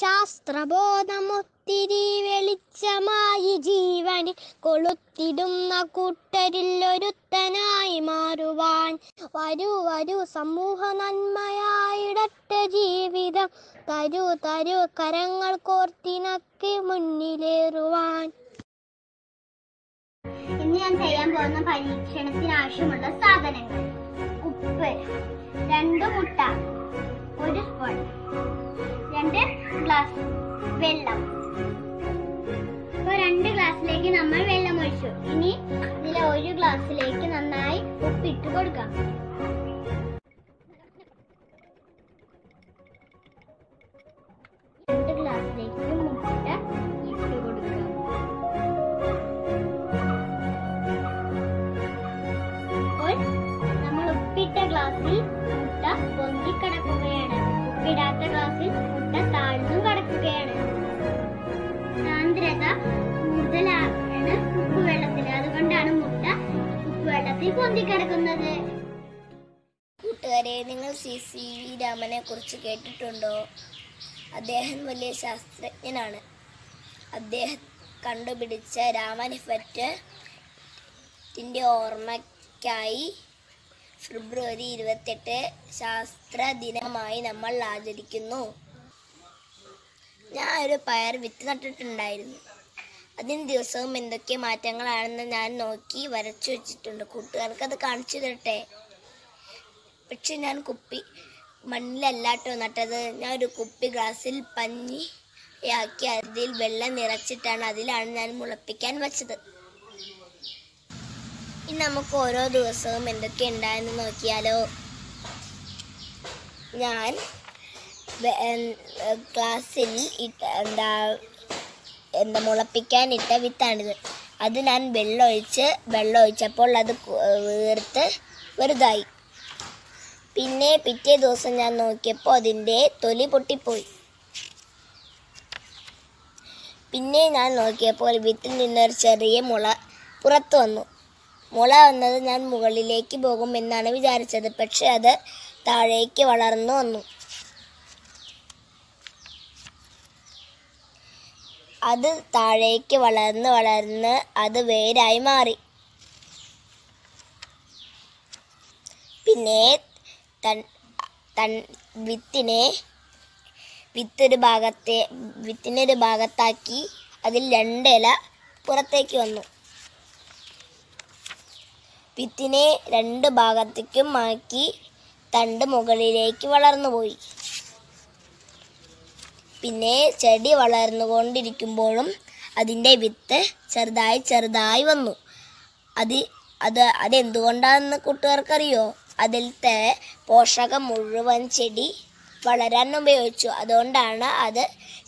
ശാസ്ത്രബോധമൊത്തിരി വെളിച്ചമായി ജീവനിൽ കൊളുത്തിടുന്ന കൂട്ടരിൽ ഒരുത്തനായി മാറുവാൻ. വരൂ വരൂ സമൂഹ നന്മയായിടട്ടെ ജീവിതം. തരൂ തരൂ കരങ്ങൾ കോർത്തിണക്കി മുന്നിലേറുവാൻ. ഞാൻ ചെയ്യാൻ പോകുന്ന പരീക്ഷണത്തിന് ആവശ്യമുള്ള സാധനങ്ങൾ. ഉപ്പ് രണ്ട് മുട്ട ഒരു സ്പൂൺ. രണ്ട് ഗ്ലാസ് വെള്ളം. ഇപ്പൊ രണ്ട് ഗ്ലാസ്സിലേക്ക് നമ്മൾ വെള്ളം ഒഴിച്ചു. ഇനി ഇതിലെ ഒരു ഗ്ലാസ്സിലേക്ക് നന്നായി ഉപ്പിട്ട് കൊടുക്കാം. വെള്ളത്തിൽ പൊന്തി കിടക്കുന്നത് കൂട്ടുകാരെ നിങ്ങൾ സി സി വി രാമനെ കുറിച്ച് കേട്ടിട്ടുണ്ടോ? അദ്ദേഹം വലിയ ശാസ്ത്രജ്ഞനാണ്. അദ്ദേഹം കണ്ടുപിടിച്ച രാമൻ ഇഫക്റ്റിന്റെ ഓർമ്മയ്ക്കായി ഫെബ്രുവരി ഇരുപത്തെട്ട് ശാസ്ത്ര ദിനമായി നമ്മൾ ആചരിക്കുന്നു. ഞാൻ ഒരു പയർ വിത്ത് നട്ടിട്ടുണ്ടായിരുന്നു. അതിന് ദിവസവും എന്തൊക്കെ മാറ്റങ്ങളാണെന്ന് ഞാൻ നോക്കി വരച്ചു വെച്ചിട്ടുണ്ട്. കൂട്ടുകാർക്ക് അത് കാണിച്ചു തരട്ടെ? പക്ഷെ ഞാൻ കുപ്പി മണ്ണിലല്ലാട്ടോ നട്ടത് ഞാൻ ഒരു കുപ്പി ഗ്ലാസ്സിൽ പഞ്ഞിയാക്കി അതിൽ വെള്ളം നിറച്ചിട്ടാണ് അതിലാണ് ഞാൻ മുളപ്പിക്കാൻ വെച്ചത്. ഇനി നമുക്ക് ഓരോ ദിവസവും എന്തൊക്കെ ഉണ്ടായെന്ന് നോക്കിയാലോ? ഞാൻ ഗ്ലാസ്സിൽ എന്താ എന്താ മുളപ്പിക്കാൻ ഇട്ട വിത്താണിത്. അത് ഞാൻ വെള്ളമൊഴിച്ച് വെള്ളമൊഴിച്ചപ്പോൾ അത് വീർത്ത് വെറുതായി പിന്നെ പിറ്റേ ദിവസം ഞാൻ നോക്കിയപ്പോൾ അതിന്റെ തൊലി പൊട്ടിപ്പോയി. പിന്നെ ഞാൻ നോക്കിയപ്പോൾ വിത്തിൽ നിന്നൊരു ചെറിയ മുള പുറത്തു വന്നു. മുള വന്നത് ഞാൻ മുകളിലേക്ക് പോകുമെന്നാണ് വിചാരിച്ചത്. പക്ഷെ അത് താഴേക്ക് വളർന്നു വന്നു. അത് താഴേക്ക് വളർന്ന് വളർന്ന് അത് വേരായി മാറി. പിന്നെ തൻ തൻ വിത്തിനെ വിത്തൊരു ഭാഗത്തെ വിത്തിനൊരു ഭാഗത്താക്കി അതിൽ രണ്ടില പുറത്തേക്ക് വന്നു. വിത്തിനെ രണ്ട് ഭാഗത്തേക്കും ആക്കി തണ്ട് മുകളിലേക്ക് വളർന്നുപോയി. പിന്നെ ചെടി വളർന്നുകൊണ്ടിരിക്കുമ്പോഴും അതിന്റെ വിത്ത് ചെറുതായി ചെറുതായി വന്നു. അത് അത് അതെന്തുകൊണ്ടാണെന്ന് കൂട്ടുകാർക്കറിയോ? അതിലത്തെ പോഷകം മുഴുവൻ ചെടി വളരാൻ ഉപയോഗിച്ചു. അതുകൊണ്ടാണ് അത്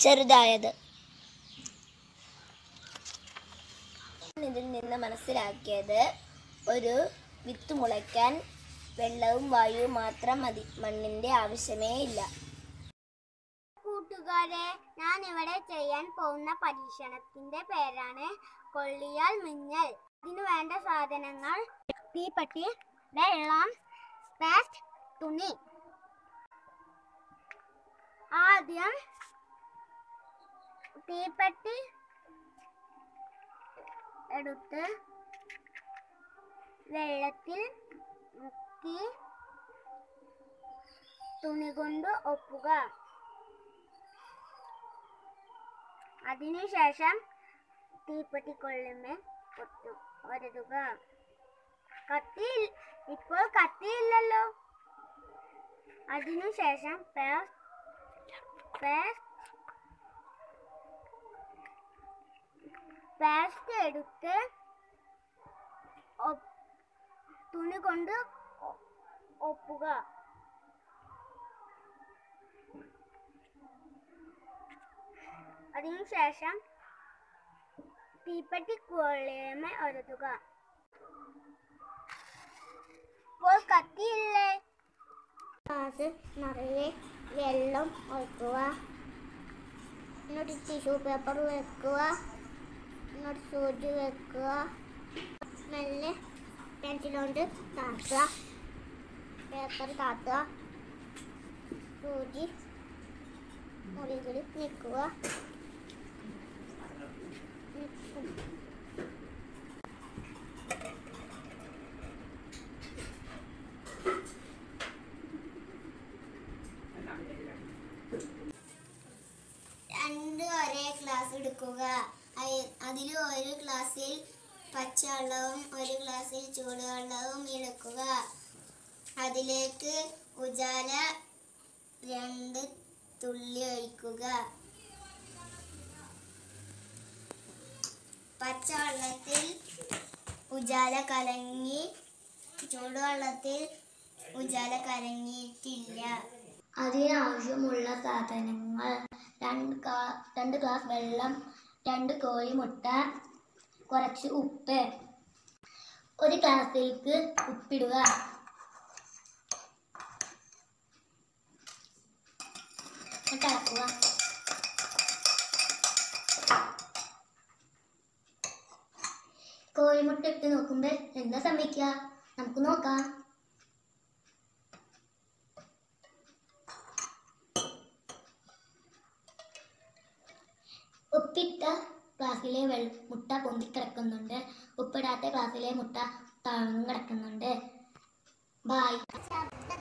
ചെറുതായത്. ഇതിൽ നിന്ന് മനസ്സിലാക്കിയത് ഒരു വിത്ത് മുളയ്ക്കാൻ വെള്ളവും വായുവും മാത്രം മതി. മണ്ണിന്റെ ആവശ്യമേ ഇല്ല. കൂട്ടുകാരെ ഞാൻ ഇവിടെ ചെയ്യാൻ പോകുന്ന പരീക്ഷണത്തിന്റെ പേരാണ് കൊള്ളിയാൽ മിന്നൽ. ഇതിനു വേണ്ട സാധനങ്ങൾ തീപ്പട്ടി വെള്ളം പാസ്റ്റ് തുണി. ആദ്യം തീപ്പട്ടി എടുത്ത് വെള്ളത്തിൽ മുക്കി തുണി കൊണ്ട് ഒപ്പുക. അതിനുശേഷം തീപ്പെട്ടിക്കൊള്ളുമേ ഒത്തു ഒരതുക കത്തി ഇപ്പോൾ കത്തിയില്ലല്ലോ. അതിനുശേഷം പേ- പേ- പേസ്റ്റ് എടുത്ത് തുണി കൊണ്ട് ഒപ്പുക. അതിനുശേഷം തീപ്പെട്ടി കൊള്ളിയമ ഒരുതുക. ഇപ്പോൾ കത്തിയില്ലേ? ഗ്ലാസ് നിറയെ വെള്ളം ഒഴിക്കുക. എന്നിട്ട് ടിഷ്യൂ പേപ്പർ വെക്കുക. എന്നിട്ട് സൂചി വെക്കുക. മെല്ലെ പെൻസിൽ കൊണ്ട് താത്തുക. പേപ്പർ താത്തുക. സൂചി മുറികൾ നിൽക്കുക രണ്ട് ഒരേ ഗ്ലാസ് എടുക്കുക. അതിൽ ഒരു ഗ്ലാസ്സിൽ പച്ചവെള്ളവും ഒരു ഗ്ലാസ്സിൽ ചൂടുവെള്ളവും എടുക്കുക. അതിലേക്ക് ഉജാല രണ്ട് തുള്ളി ഒഴിക്കുക. പച്ചവെള്ളത്തിൽ ഉജാല കലങ്ങി ചൂടുവെള്ളത്തിൽ ഉജാല കലങ്ങിയിട്ടില്ല. അതിനാവശ്യമുള്ള സാധനങ്ങൾ രണ്ട് കാ രണ്ട് ഗ്ലാസ് വെള്ളം രണ്ട് കോഴിമുട്ട കുറച്ച് ഉപ്പ്. ഒരു ഗ്ലാസ്സിലേക്ക് ഉപ്പിടുക. ഇളക്കുക കോഴിമുട്ട ഇട്ട് നോക്കുമ്പോൾ എന്താ സംഭവിക്കുക നമുക്ക് നോക്കാം ഉപ്പിട്ട ഗ്ലാസ്സിലെ വെള്ള മുട്ട പൊന്തി കിടക്കുന്നുണ്ട് ഉപ്പിടാത്ത ഗ്ലാസ്സിലെ മുട്ട താഴ്ന്നു കിടക്കുന്നുണ്ട് ബായ് വ്യത്യാസങ്ങൾ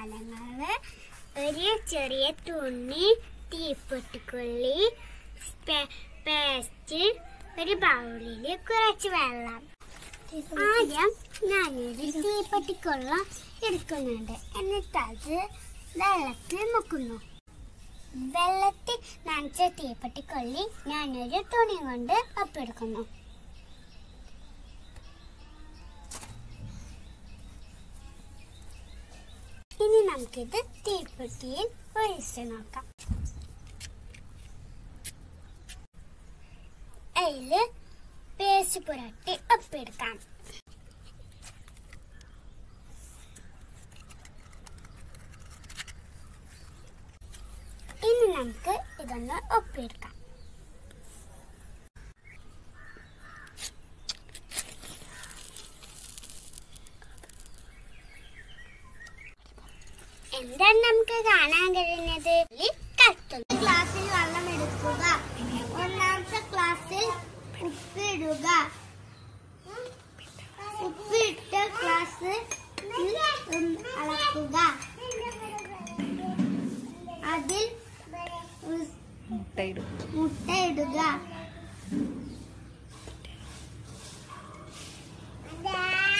സാധനങ്ങൾ. ഒരു ചെറിയ തുണി തീപ്പൊട്ടിക്കുള്ളി പേസ്റ്റ് ഒരു ബൗളിൽ കുറച്ച് വെള്ളം. ആദ്യം ഞാനൊരു തീപ്പൊട്ടിക്കുള്ള എടുക്കുന്നുണ്ട്. എന്നിട്ട് വെള്ളത്തിൽ മുക്കുന്നു. വെള്ളത്തിൽ നനച്ച തീപ്പെട്ടിക്കൊള്ളി ഞാനൊരു തുണി കൊണ്ട് ഒപ്പെടുക്കുന്നു ഇനി നമുക്കിത് തീപ്പെട്ടിയിൽ ഒഴിച്ച് നോക്കാം. അതിൽ പേസ്റ്റ് പുരട്ടി ഒപ്പെടുക്കാം ഇനി നമുക്ക് ഇതൊന്ന് ഒപ്പെടുക്കാം എന്താണ് നമുക്ക് കാണാൻ കഴിയുന്നത് കത്തുന്നു ഗ്ലാസ്സിൽ വെള്ളം എടുക്കുക ഒന്നാമത്തെ ഗ്ലാസ്സിൽ ഉപ്പിടുക ഉപ്പിട്ട ഗ്ലാസ് അളക്കുക. അതിൽ മുട്ടയിടുക. മുട്ട ഇടുക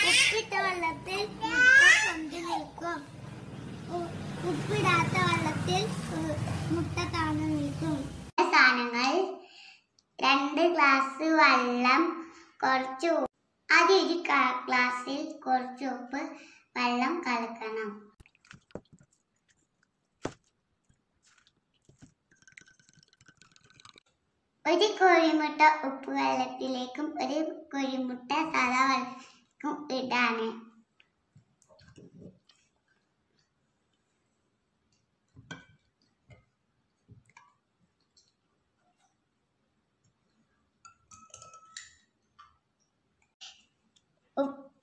ഉപ്പിട്ട വെള്ളത്തിൽ പൊന്തി നിൽക്കും ഉപ്പിടാത്ത വെള്ളത്തിൽ മുട്ട താണു നിൽക്കും. സാധനങ്ങൾ രണ്ട് ഗ്ലാസ് വെള്ളം കുറച്ച് ആദ്യം ഒരു ഗ്ലാസ്സിൽ കുറച്ച് ഉപ്പ് വെള്ളം കലക്കണം. ഒരു കോഴിമുട്ട ഉപ്പ് വെള്ളത്തിലേക്കും ഒരു കോഴിമുട്ട സാധാ വെള്ളത്തിലേക്കും ഇടാണ്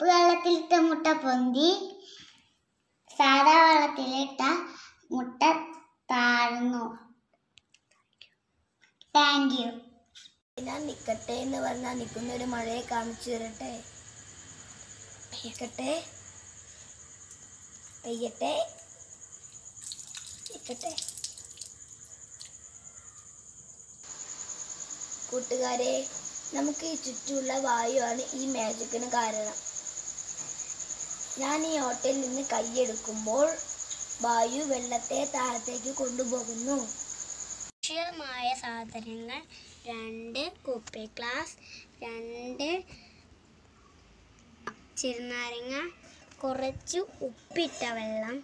ഉപ്പ് വെള്ളത്തിലിട്ട മുട്ട പൊന്തി സാധാ വെള്ളത്തിലിട്ട മുട്ട താഴ്ന്നു. താങ്ക് യു ഞാൻ നിൽക്കട്ടെ എന്ന് പറഞ്ഞാൽ നിൽക്കുന്ന ഒരു മഴയെ കാണിച്ചു തരട്ടെ? പെയ്യട്ടെ? പെയ്യട്ടെ? നിൽക്കട്ടെ കൂട്ടുകാരെ നമുക്ക് ഈ ചുറ്റുമുള്ള വായുവാണ് ഈ മാജിക്കിന് കാരണം. ഞാൻ ഈ ഓട്ടയിൽ നിന്ന് കൈയെടുക്കുമ്പോൾ വായു വെള്ളത്തെ താഴത്തേക്ക് കൊണ്ടുപോകുന്നു. ആവശ്യമായ സാധനങ്ങൾ രണ്ട് കുപ്പി ഗ്ലാസ് രണ്ട് ചെറുനാരങ്ങ കുറച്ച് ഉപ്പിട്ട വെള്ളം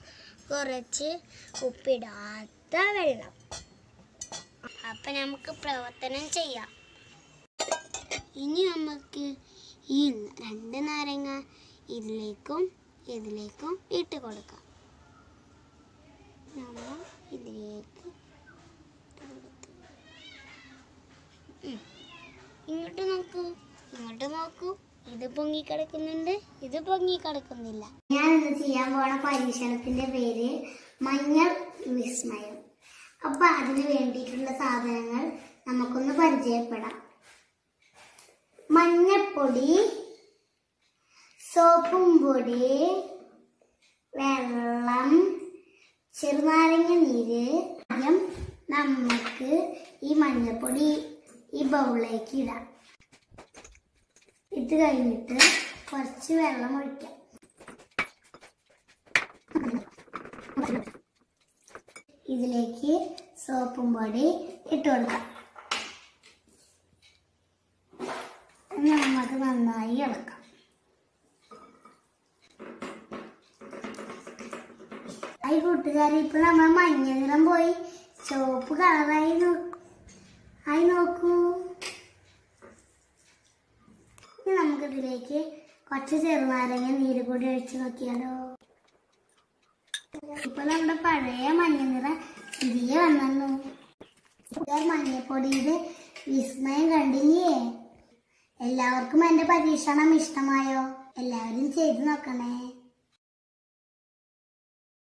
കുറച്ച് ഉപ്പിടാത്ത വെള്ളം. അപ്പം നമുക്ക് പ്രവർത്തനം ചെയ്യാം. ഇനി നമുക്ക് ഈ രണ്ട് നാരങ്ങ ഇതിലേക്കും ഇതിലേക്കും ഇട്ട് കൊടുക്കാം. നമ്മൾ ഇതിലേക്ക്. ഇങ്ങോട്ട് നോക്കൂ. ഇങ്ങോട്ട് നോക്കൂ. ഇത് പൊങ്ങി കിടക്കുന്നുണ്ട്. ഇത് പൊങ്ങി കിടക്കുന്നില്ല. ഞാൻ ഇന്ന് ചെയ്യാൻ പോണ പരീക്ഷണത്തിന്റെ പേര് മഞ്ഞൾ വിസ്മയം. അപ്പൊ അതിന് വേണ്ടിയിട്ടുള്ള സാധനങ്ങൾ നമുക്കൊന്ന് പരിചയപ്പെടാം. മഞ്ഞപ്പൊടി സോപ്പും പൊടി വെള്ളം ചെറുനാരങ്ങ നീര് ആദ്യം നമുക്ക് ഈ മഞ്ഞൾപ്പൊടി ഈ ബൗളിലേക്ക് ഇടാം. ഇട്ട് കഴിഞ്ഞിട്ട് കുറച്ച് വെള്ളം ഒഴിക്കാം. ഇതിലേക്ക് സോപ്പും പൊടി ഇട്ട് കൊടുക്കാം. നമുക്ക് നന്നായി ഇളക്കാം. ഈ കൂട്ടുകാരി ഇപ്പൊ നമ്മൾ മഞ്ഞ നിറം പോയി. ചുവപ്പ് കളറായി ആയി നോക്കൂ. ഇനി നമുക്ക് ഇതിലേക്ക് കുറച്ച് ചെറുനാരങ്ങ നീര് കൂടി ഒഴിച്ച് നോക്കിയാലോ. ഇപ്പൊ നമ്മുടെ പഴയ മഞ്ഞ നിറം തിരികെ വന്നു. മഞ്ഞപ്പൊടിയുടെ വിസ്മയം കണ്ടില്ലേ? എല്ലാവർക്കും എന്റെ പരീക്ഷണം ഇഷ്ടമായോ? എല്ലാവരും ചെയ്തു നോക്കണേ.